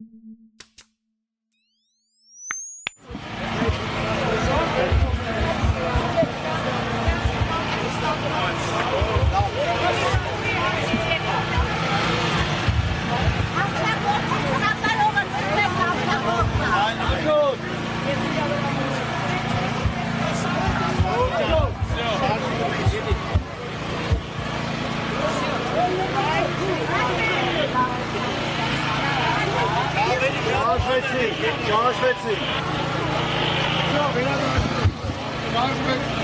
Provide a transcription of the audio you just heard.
One. ճանաչվեցին ճանաչվեցին Շնորհակալություն։ Ճանաչվեցին։